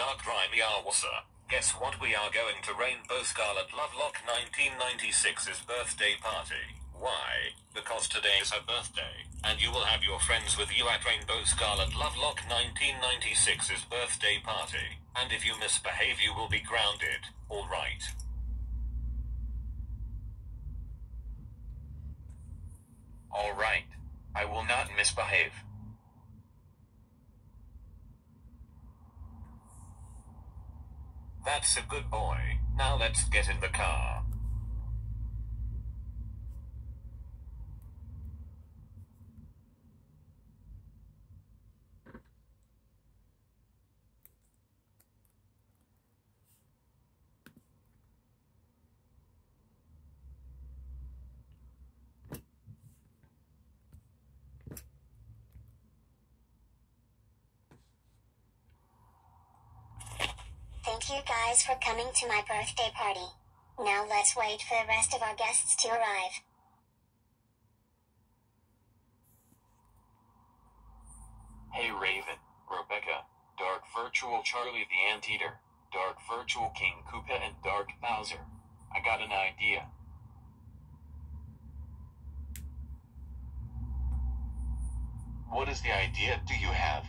Dark Dry Meowser. Guess what? We are going to Rainbow Scarlet Lovelock 1996's birthday party. Why? Because today is her birthday, and you will have your friends with you at Rainbow Scarlet Lovelock 1996's birthday party. And if you misbehave, you will be grounded. Alright. Alright. I will not misbehave. That's a good boy. Now let's get in the car. You guys for coming to my birthday party. Now let's wait for the rest of our guests to arrive. Hey Raven, Rebecca, Dark Virtual Charlie the Anteater, Dark Virtual King Koopa and Dark Bowser. I got an idea. What is the idea do you have?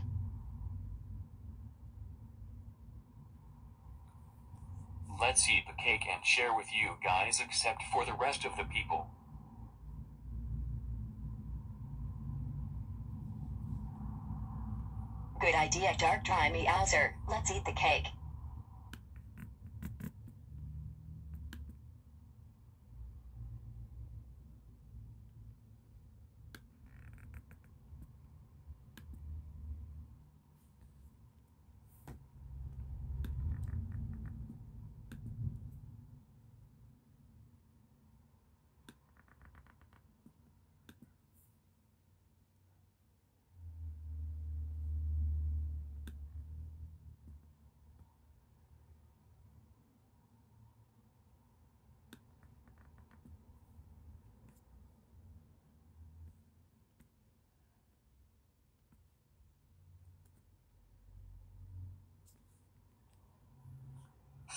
Let's eat the cake and share with you guys except for the rest of the people. Good idea, Dark Dry Meowser. Let's eat the cake.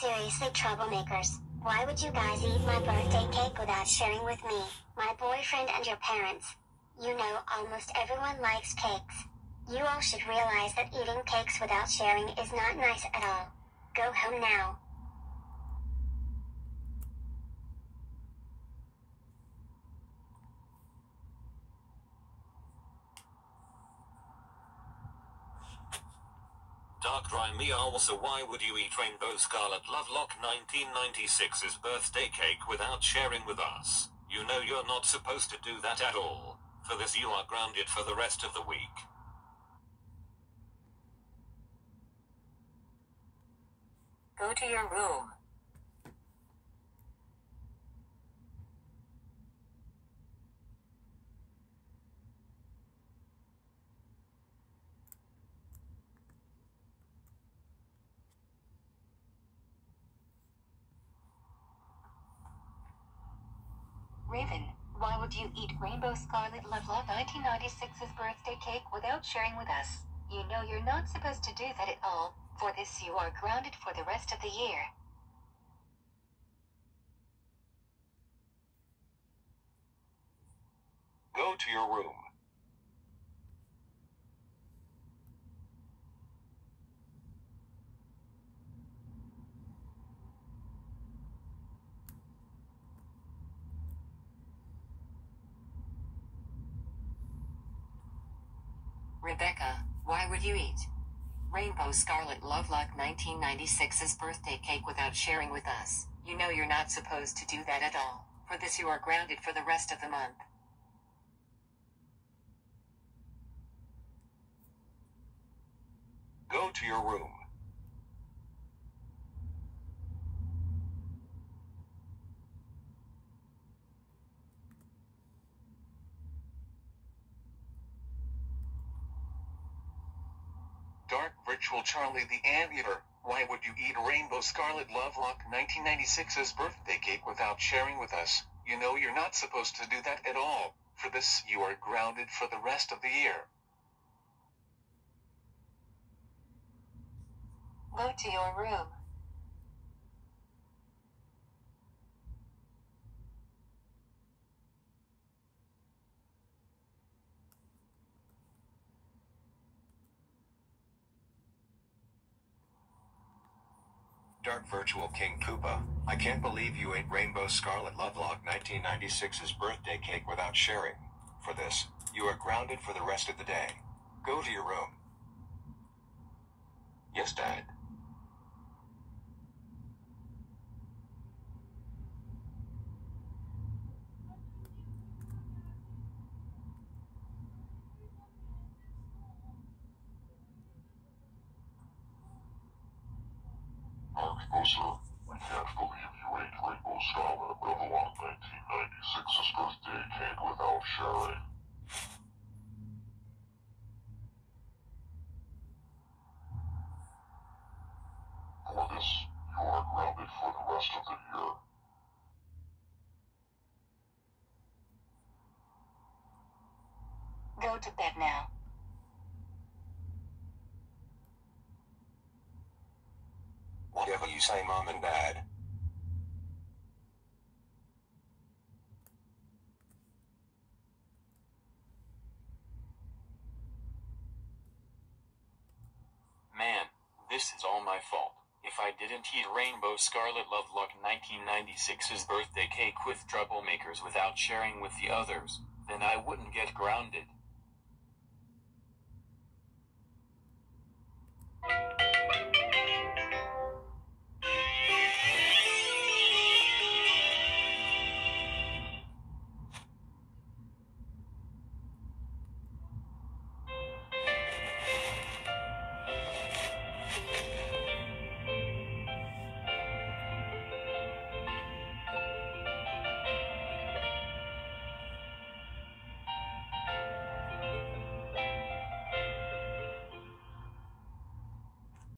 Seriously, troublemakers. Why would you guys eat my birthday cake without sharing with me, my boyfriend, and your parents? You know, almost everyone likes cakes. You all should realize that eating cakes without sharing is not nice at all. Go home now. Dark Dry Meowser why would you eat Rainbow Scarlet Lovelock 1996's birthday cake without sharing with us? You know you're not supposed to do that at all. For this you are grounded for the rest of the week. Go to your room. Raven, why would you eat Rainbow Scarlet Lovelock 1996's birthday cake without sharing with us? You know you're not supposed to do that at all. For this you are grounded for the rest of the year. Go to your room. Rebecca, why would you eat Rainbow Scarlet Lovelock 1996's birthday cake without sharing with us? You know you're not supposed to do that at all. For this you are grounded for the rest of the month. Go to your room. Dark Virtual Charlie the Anteater, why would you eat Rainbow Scarlet Lovelock 1996's birthday cake without sharing with us? You know you're not supposed to do that at all. For this you are grounded for the rest of the year. Go to your room. Dark Virtual King Koopa, I can't believe you ate Rainbow Scarlet Lovelock 1996's birthday cake without sharing. For this, you are grounded for the rest of the day. Go to your room. Yes, Dad. Dark Bowser, we can't believe you ate Rainbow Scarlet Lovelock 1996's birthday cake without sharing. For you are grounded for the rest of the year. Go to bed now. Whatever you say, Mom and Dad. Man, this is all my fault. If I didn't eat Rainbow Scarlet Lovelock 1996's birthday cake with troublemakers without sharing with the others, then I wouldn't get grounded.